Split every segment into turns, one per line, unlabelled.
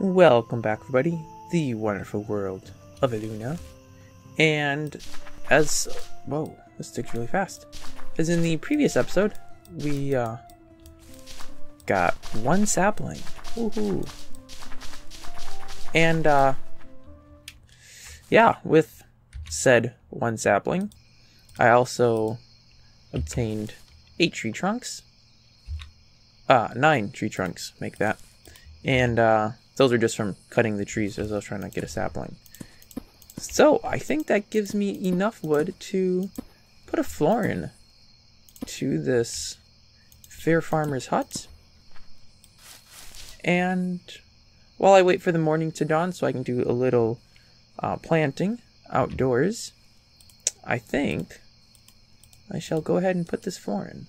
Welcome back, everybody. The wonderful world of Illuna. And as. Whoa, this sticks really fast. As in the previous episode, we uh, got one sapling. Woohoo. And, uh, yeah, with said one sapling, I also obtained eight tree trunks. Uh, nine tree trunks, make that. And, uh, those are just from cutting the trees as I was trying to get a sapling. So, I think that gives me enough wood to put a floor in to this fair farmer's hut. And while I wait for the morning to dawn so I can do a little uh, planting outdoors, I think I shall go ahead and put this floor in.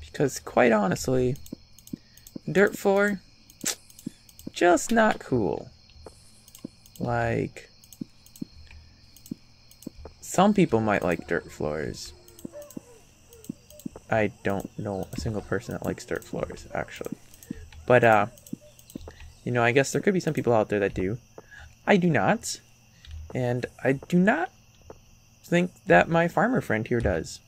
Because quite honestly, dirt floor, just not cool. Like, some people might like dirt floors. I don't know a single person that likes dirt floors, actually. But, uh, you know, I guess there could be some people out there that do. I do not. And I do not think that my farmer friend here does.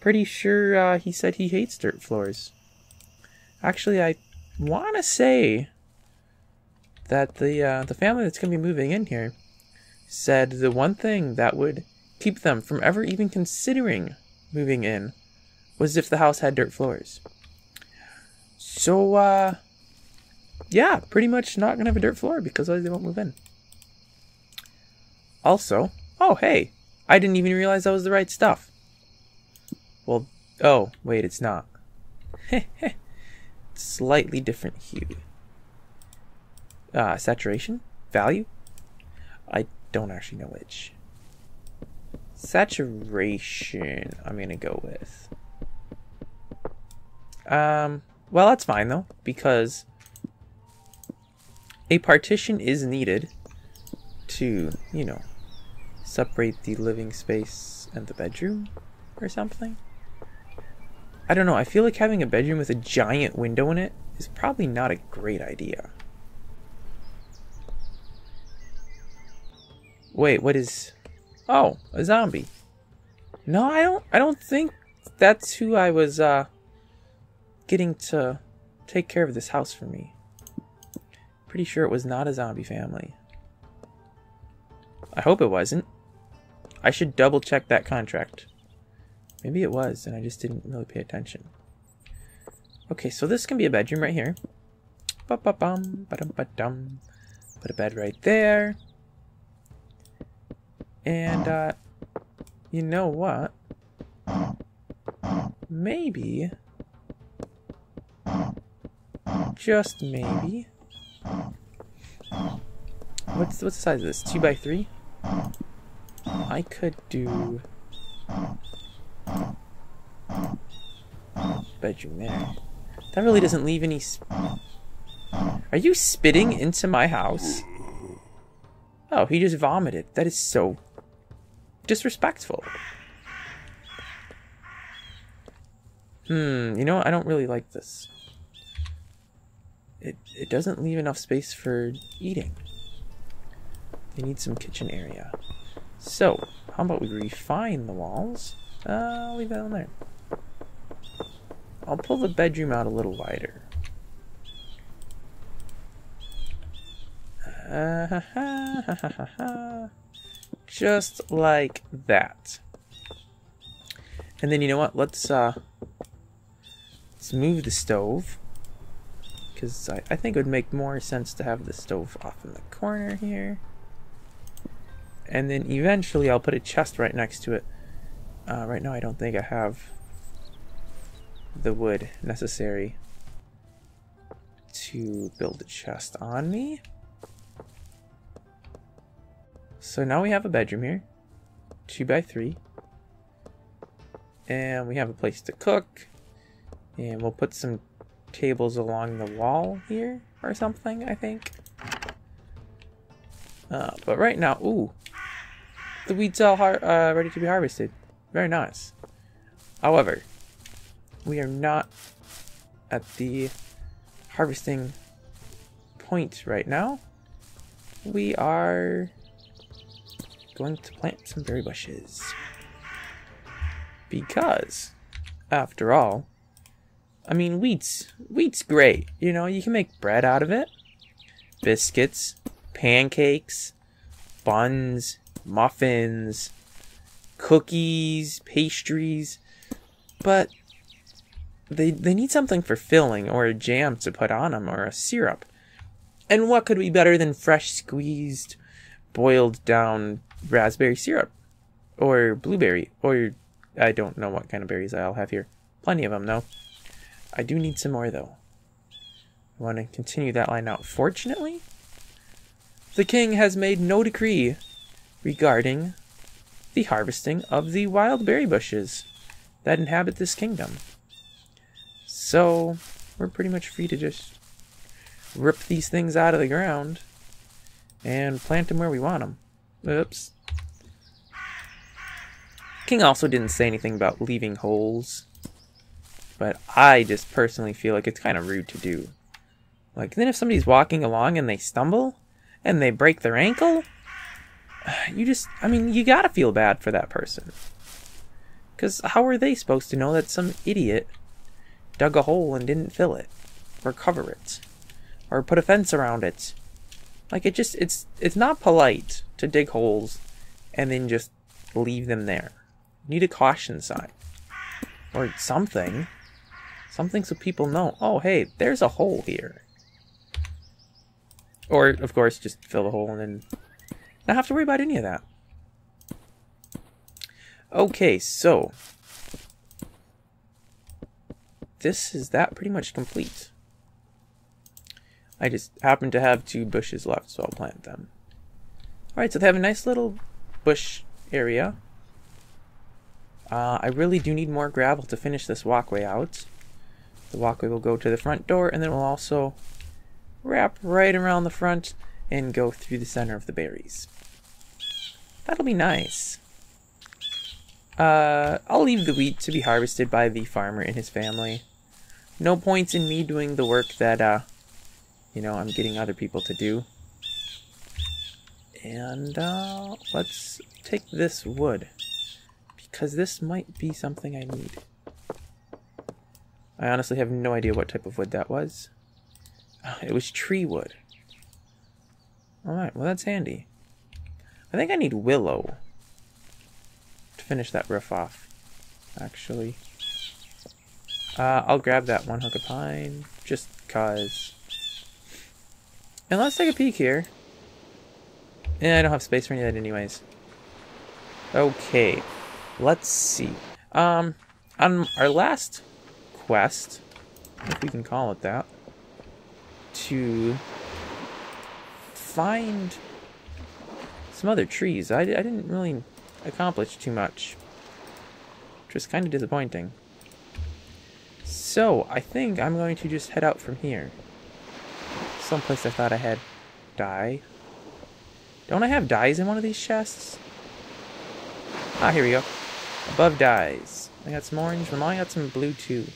Pretty sure uh, he said he hates dirt floors. Actually, I want to say that the uh, the family that's going to be moving in here said the one thing that would keep them from ever even considering moving in was if the house had dirt floors. So, uh, yeah, pretty much not going to have a dirt floor because otherwise they won't move in. Also, oh, hey, I didn't even realize that was the right stuff. Well, oh, wait, it's not. Slightly different hue. Uh, saturation? Value? I don't actually know which. Saturation, I'm gonna go with. Um, well, that's fine though, because a partition is needed to, you know, separate the living space and the bedroom or something. I don't know, I feel like having a bedroom with a giant window in it is probably not a great idea. Wait, what is Oh, a zombie. No, I don't I don't think that's who I was uh getting to take care of this house for me. Pretty sure it was not a zombie family. I hope it wasn't. I should double check that contract. Maybe it was, and I just didn't really pay attention. Okay, so this can be a bedroom right here. Ba-ba-bum, ba-dum-ba-dum. Put a bed right there. And, uh, you know what? Maybe, just maybe, what's, what's the size of this? 2 by 3 I could do bedroom there. That really doesn't leave any... Are you spitting into my house? Oh, he just vomited. That is so disrespectful. Hmm, you know what? I don't really like this. It, it doesn't leave enough space for eating. They need some kitchen area. So, how about we refine the walls? Uh, I'll leave that on there. I'll pull the bedroom out a little wider. Uh, ha, ha, ha, Just like that. And then you know what? Let's uh, let's move the stove because I, I think it would make more sense to have the stove off in the corner here. And then eventually I'll put a chest right next to it. Uh, right now I don't think I have the wood necessary to build a chest on me. So now we have a bedroom here. Two by three. And we have a place to cook. And we'll put some tables along the wall here or something, I think. Uh, but right now, ooh, the wheat's all uh, ready to be harvested. Very nice. However, we are not at the harvesting point right now, we are going to plant some berry bushes. Because, after all, I mean, wheat's, wheat's great. You know, you can make bread out of it. Biscuits, pancakes, buns, muffins, cookies, pastries. But they, they need something for filling or a jam to put on them or a syrup. And what could be better than fresh squeezed, boiled down raspberry syrup? Or blueberry? Or I don't know what kind of berries I'll have here. Plenty of them, though. I do need some more, though. I want to continue that line out. Fortunately, the king has made no decree regarding the harvesting of the wild berry bushes that inhabit this kingdom. So, we're pretty much free to just rip these things out of the ground and plant them where we want them. Oops. King also didn't say anything about leaving holes, but I just personally feel like it's kind of rude to do. Like, then if somebody's walking along and they stumble and they break their ankle, you just, I mean, you gotta feel bad for that person. Because how are they supposed to know that some idiot dug a hole and didn't fill it or cover it? or put a fence around it. Like it just it's it's not polite to dig holes and then just leave them there. Need a caution sign or something. Something so people know, oh hey, there's a hole here. Or of course just fill the hole and then not have to worry about any of that. Okay, so this is that pretty much complete. I just happen to have two bushes left, so I'll plant them. Alright, so they have a nice little bush area. Uh, I really do need more gravel to finish this walkway out. The walkway will go to the front door, and then we'll also wrap right around the front and go through the center of the berries. That'll be nice. Uh, I'll leave the wheat to be harvested by the farmer and his family. No points in me doing the work that uh, you know, I'm getting other people to do. And uh, let's take this wood, because this might be something I need. I honestly have no idea what type of wood that was. It was tree wood. Alright, well that's handy. I think I need willow to finish that roof off, actually. Uh, I'll grab that one hunk of pine, just cause and let's take a peek here. Yeah, I don't have space for any of that anyways. Okay, let's see. Um, on our last quest, if we can call it that, to find some other trees. I, I didn't really accomplish too much, which was kind of disappointing. So, I think I'm going to just head out from here someplace I thought I had dye. Don't I have dyes in one of these chests? Ah, here we go. Above dies. I got some orange. I got some blue too.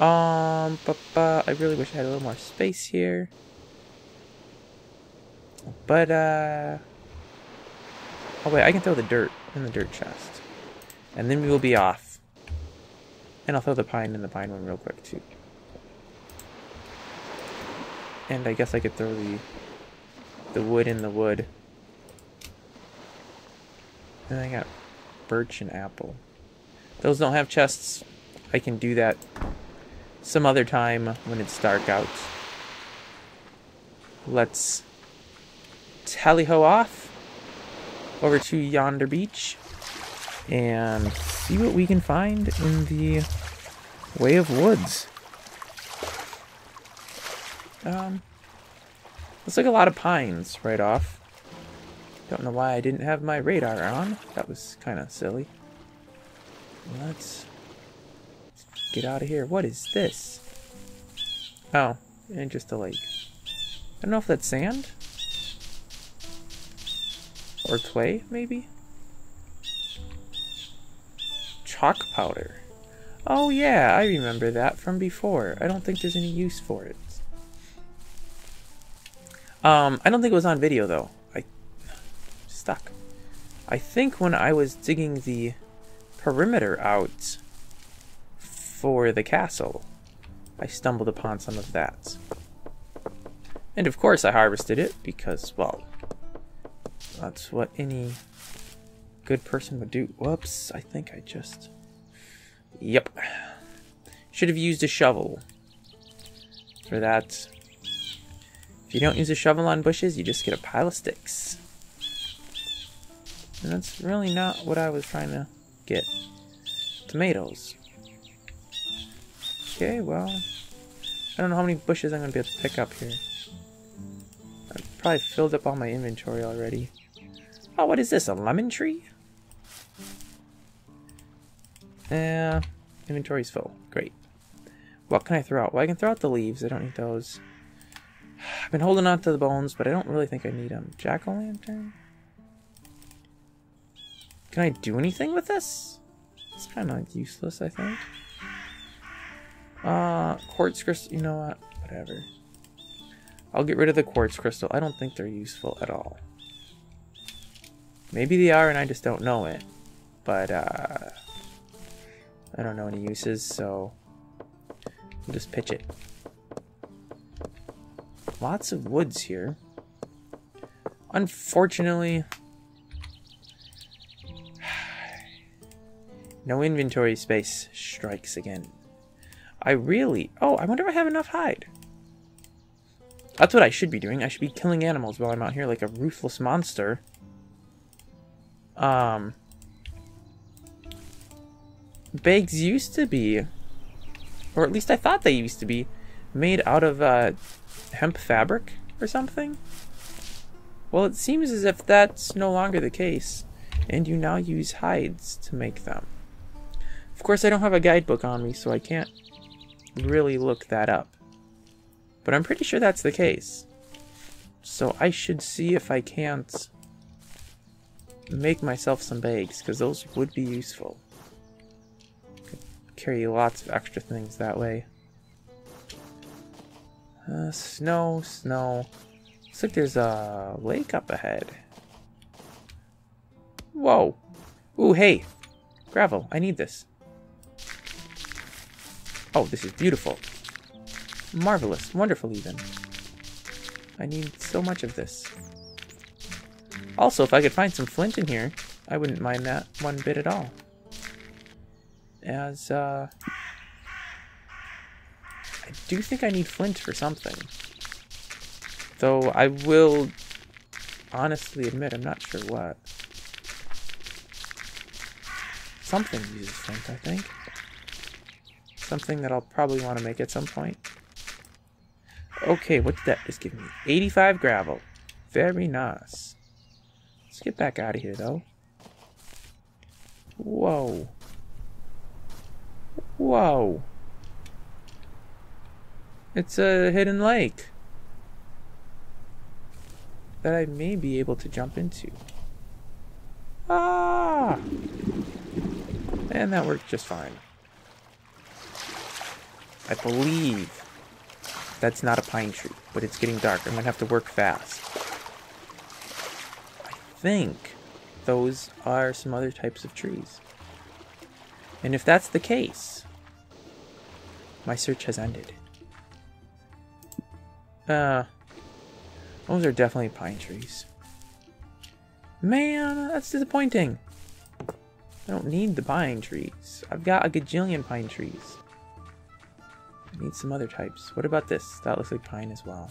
Um, but, but I really wish I had a little more space here. But, uh... Oh wait, I can throw the dirt in the dirt chest. And then we will be off. And I'll throw the pine in the pine one real quick too. And I guess I could throw the the wood in the wood. And I got birch and apple. Those don't have chests. I can do that some other time when it's dark out. Let's tally-ho off over to yonder beach and see what we can find in the way of woods. Um, looks like a lot of pines right off. Don't know why I didn't have my radar on. That was kind of silly. Let's get out of here. What is this? Oh, and just a lake. I don't know if that's sand. Or clay, maybe? Chalk powder. Oh yeah, I remember that from before. I don't think there's any use for it. Um, I don't think it was on video though. Stuck. I think when I was digging the perimeter out for the castle, I stumbled upon some of that. And of course I harvested it because, well, that's what any good person would do. Whoops, I think I just... Yep. Should have used a shovel for that. If you don't use a shovel on bushes, you just get a pile of sticks. And that's really not what I was trying to get. Tomatoes. Okay, well, I don't know how many bushes I'm going to be able to pick up here. I've probably filled up all my inventory already. Oh, what is this, a lemon tree? Yeah, inventory's full. Great. What can I throw out? Well, I can throw out the leaves. I don't need those. I've been holding on to the bones, but I don't really think I need them. Jack-o'-lantern? Can I do anything with this? It's kind of useless, I think. Uh, quartz crystal, you know what? Whatever. I'll get rid of the quartz crystal. I don't think they're useful at all. Maybe they are and I just don't know it. But, uh... I don't know any uses, so... We'll just pitch it. Lots of woods here. Unfortunately... No inventory space strikes again. I really... Oh, I wonder if I have enough hide. That's what I should be doing. I should be killing animals while I'm out here like a ruthless monster. Um... Bags used to be, or at least I thought they used to be, made out of uh, hemp fabric or something. Well, it seems as if that's no longer the case, and you now use hides to make them. Of course, I don't have a guidebook on me, so I can't really look that up. But I'm pretty sure that's the case. So I should see if I can't make myself some bags, because those would be useful carry lots of extra things that way. Uh, snow, snow. Looks like there's a lake up ahead. Whoa. Ooh, hey. Gravel, I need this. Oh, this is beautiful. Marvelous, wonderful even. I need so much of this. Also, if I could find some flint in here, I wouldn't mind that one bit at all as, uh... I do think I need flint for something. Though I will honestly admit I'm not sure what. Something uses flint, I think. Something that I'll probably want to make at some point. Okay, what did that just give me? 85 gravel. Very nice. Let's get back out of here, though. Whoa. Whoa. It's a hidden lake that I may be able to jump into. Ah! And that worked just fine. I believe that's not a pine tree, but it's getting dark. I'm gonna have to work fast. I think those are some other types of trees. And if that's the case, my search has ended. Uh, those are definitely pine trees. Man, that's disappointing. I don't need the pine trees. I've got a gajillion pine trees. Need some other types. What about this? That looks like pine as well.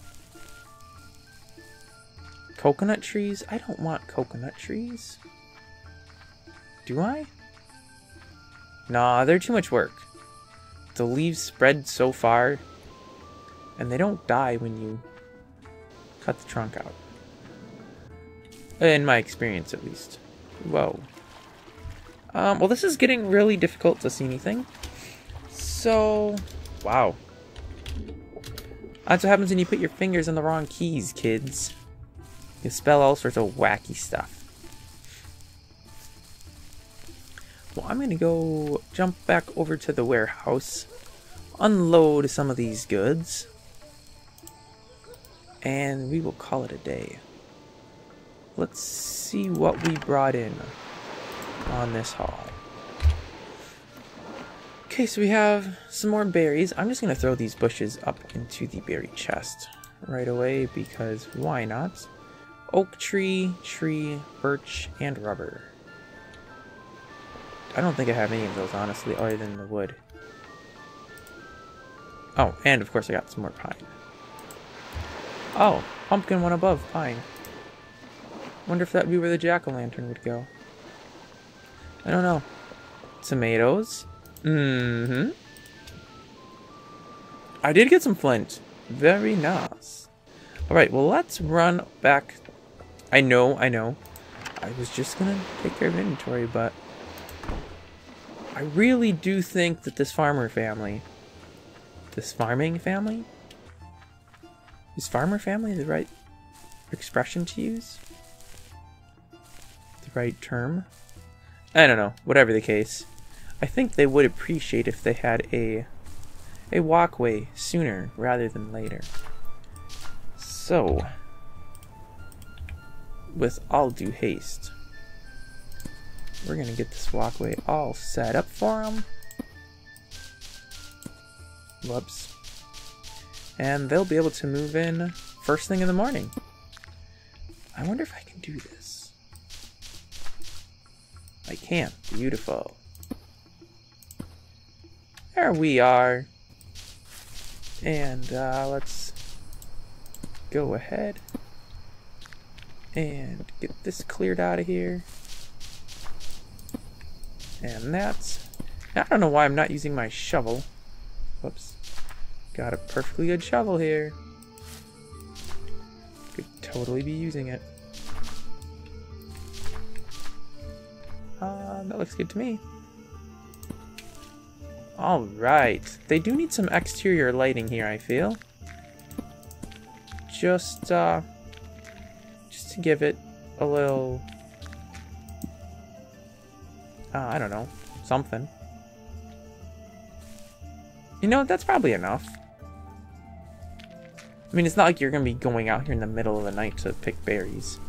Coconut trees? I don't want coconut trees. Do I? Nah, they're too much work. The leaves spread so far, and they don't die when you cut the trunk out. In my experience, at least. Whoa. Um, well, this is getting really difficult to see anything. So, wow. That's what happens when you put your fingers on the wrong keys, kids. You spell all sorts of wacky stuff. Well, I'm gonna go jump back over to the warehouse, unload some of these goods, And we will call it a day. Let's see what we brought in on this haul. Okay, so we have some more berries. I'm just going to throw these bushes up into the berry chest right away because why not? Oak tree, tree, birch, and rubber. I don't think I have any of those, honestly, other than the wood. Oh, and of course I got some more pine. Oh, pumpkin one above pine. Wonder if that'd be where the jack-o'-lantern would go. I don't know. Tomatoes. Mm-hmm. I did get some flint. Very nice. Alright, well let's run back. I know, I know. I was just gonna take care of inventory, but... I really do think that this farmer family... This farming family? Is farmer family the right expression to use? The right term? I don't know. Whatever the case. I think they would appreciate if they had a a walkway sooner rather than later. So, with all due haste, we're to get this walkway all set up for them. Whoops. And they'll be able to move in first thing in the morning. I wonder if I can do this. I can. Beautiful. There we are. And uh, let's go ahead and get this cleared out of here. And that's... I don't know why I'm not using my shovel. Whoops. Got a perfectly good shovel here. Could totally be using it. Uh, that looks good to me. Alright. They do need some exterior lighting here, I feel. Just, uh... Just to give it a little... Uh, I don't know. Something. You know, that's probably enough. I mean, it's not like you're going to be going out here in the middle of the night to pick berries.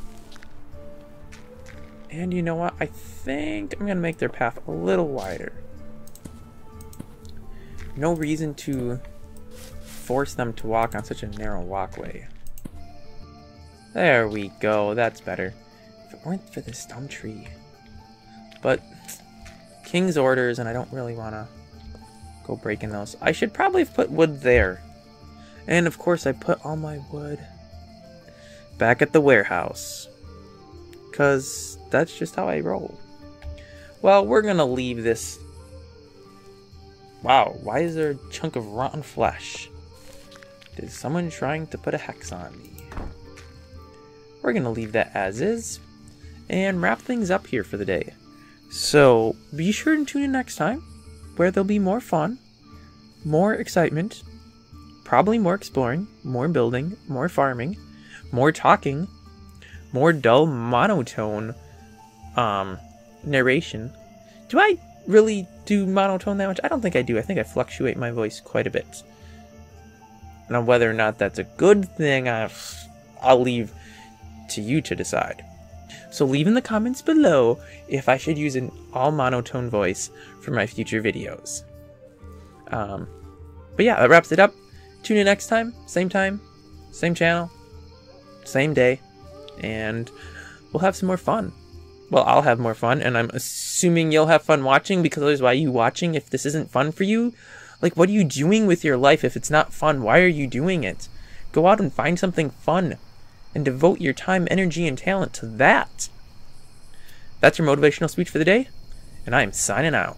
And you know what? I think I'm going to make their path a little wider no reason to force them to walk on such a narrow walkway. There we go, that's better. If it weren't for this dumb tree. But, King's orders, and I don't really want to go breaking those. I should probably have put wood there. And of course I put all my wood back at the warehouse. Because that's just how I roll. Well, we're going to leave this Wow, why is there a chunk of rotten flesh? Is someone trying to put a hex on me? We're to leave that as is and wrap things up here for the day. So be sure to tune in next time where there'll be more fun, more excitement, probably more exploring, more building, more farming, more talking, more dull monotone um, narration. Do I really do monotone that much? I don't think I do. I think I fluctuate my voice quite a bit. Now, whether or not that's a good thing, I've, I'll leave to you to decide. So leave in the comments below if I should use an all monotone voice for my future videos. Um, but yeah, that wraps it up. Tune in next time, same time, same channel, same day, and we'll have some more fun well, I'll have more fun, and I'm assuming you'll have fun watching because otherwise, why are you watching if this isn't fun for you? Like, what are you doing with your life if it's not fun? Why are you doing it? Go out and find something fun and devote your time, energy, and talent to that. That's your motivational speech for the day, and I am signing out.